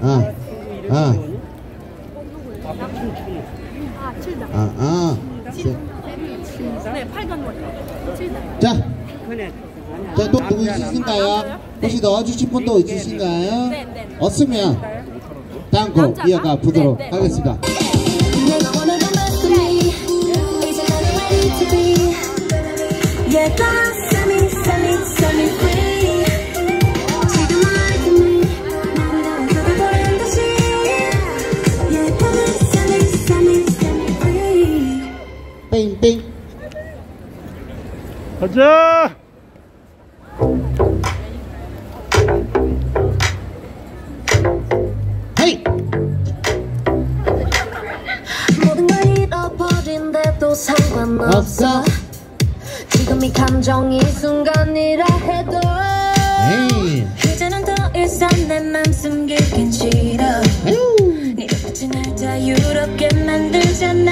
어. 어. 아, 아. 네, 8단 원. 자. 자, 또 누구 있으신가요? 혹시 넣어주신 분 또 있으신가요? 없으면 다음 곡 이어가 보도록 하겠습니다. Yeah, 가자! 상관없어. 지금 이 감정이 순간이라 해도 이제는 더 이상 내 맘 숨기긴 싫어. 네 끝이 날 자유롭게 만들잖아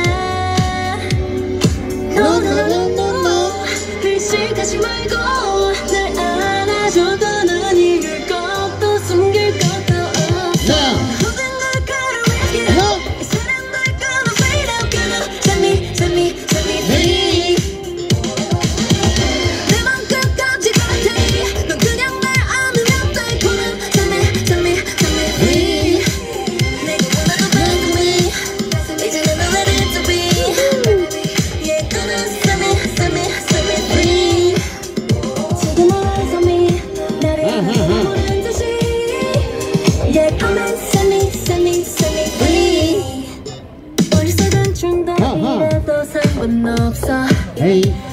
Hey.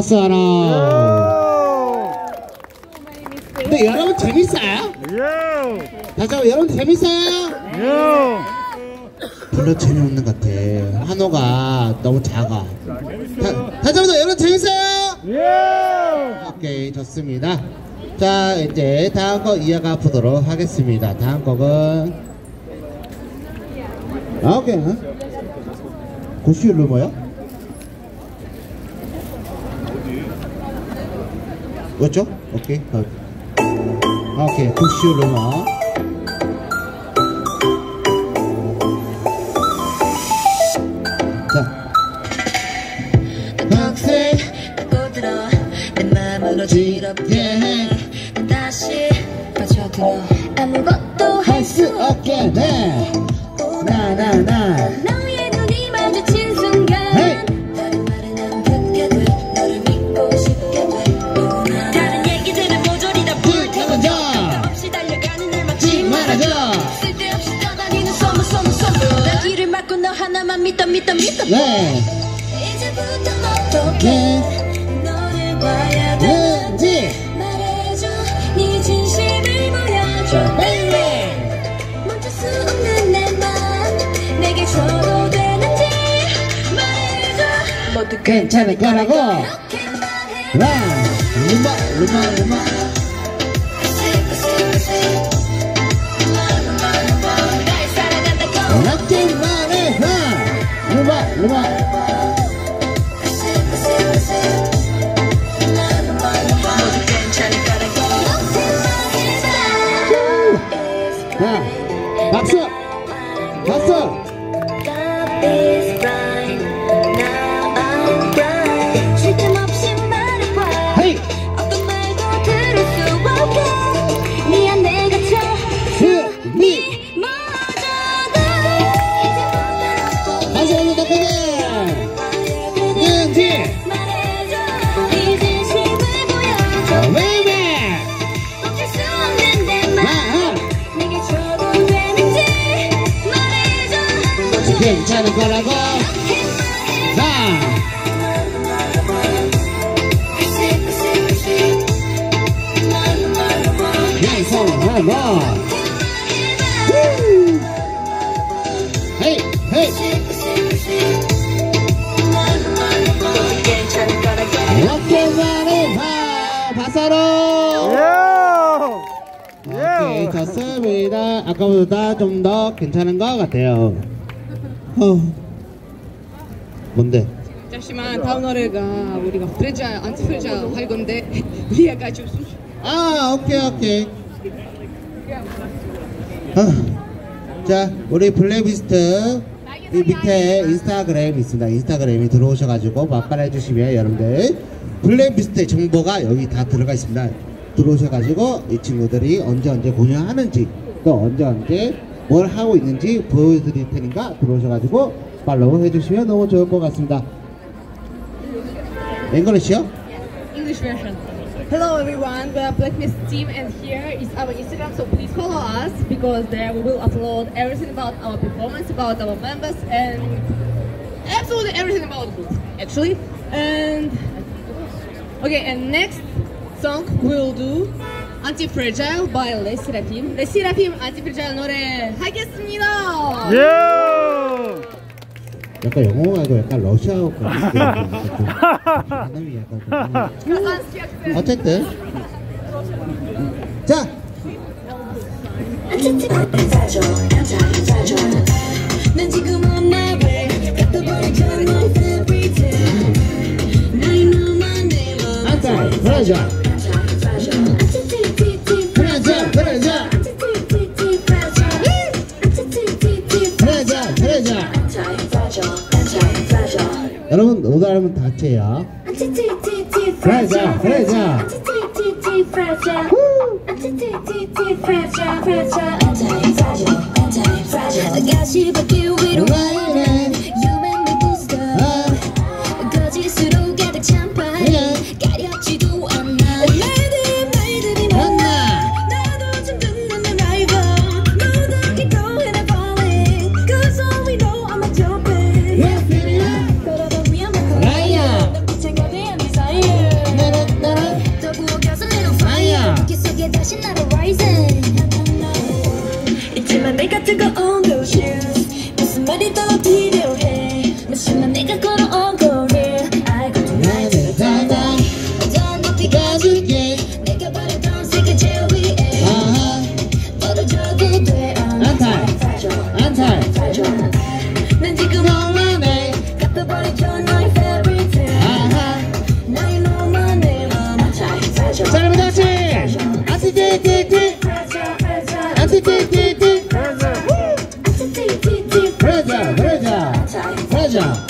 아싸라. 근데 네, 네, 여러분 재밌어요? 다시 한번 여러분 재밌어요? 별로 재미없는 것 같아. 한호가 너무 작아. 다, 다시 한번 여러분 재밌어요? 오케이 좋습니다. 자 이제 다음 곡 이어가 보도록 하겠습니다. 다음 곡은 아 오케이 어? 고시율로 뭐야? 이쪽? 오케이. 굿 오케이. 굿슈 루머 자. 지게 예. 다시 빠져들어. 아무것도 할 수 없게 돼. 미터 미터 미터 왜? 이제부터 어떻게 네. 너를 봐야 네, 되는지 네. 말해줘. 네 진심을 보여줘 괜찮을 거라고. 와 루마 루마 루마 와 요! 오케이. 요! 좋습니다. 아까보다 좀 더 괜찮은 것 같아요. 어. 뭔데? 잠시만 다음 노래가 우리가 프레자 안티 프레자 할 건데 리아가 좀 숨- 아 오케이 오케이. 아, 자 우리 블랙리스트 이 밑에 인스타그램 있습니다. 인스타그램이 들어오셔가지고 막발해 주시면 여러분들 블랙리스트 정보가 여기 다 들어가 있습니다 들어오셔가지고 이 친구들이 언제 언제 공연하는지 또 언제 언제 뭘 하고 있는지 보여드릴 테니까 들어오셔가지고 팔로우 해주시면 너무 좋을 것 같습니다 앵글리시요? English version. Hello everyone, we are Black Mist team and here is our Instagram so please follow us because there we will upload everything about our performance, about our members and absolutely everything about the group actually. And okay, and next song we'll do Anti-Fragile by Les Serafim. Les Serafim Anti-Fragile 노래 하겠습니다. 요! 약간 영어가 아니고 약간 러시아어 같은 약간 좀. 어쨌든 자 on my 여러분 못 알으면 다쳐요 프라자. 프라자. 가시밭길 위로 프라자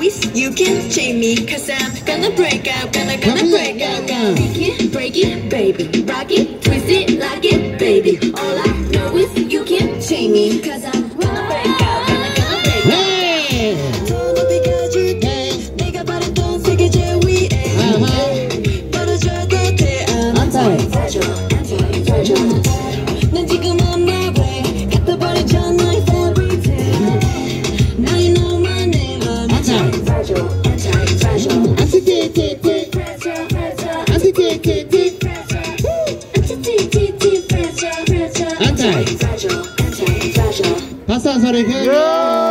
always you can chain me Cause I'm gonna break out, gonna, gonna break out. gonna Break it, break it, baby. Rock it, twist it, lock it, baby. All I know is you can chain me Cause I'm 안타이. 박수 한 소리 그.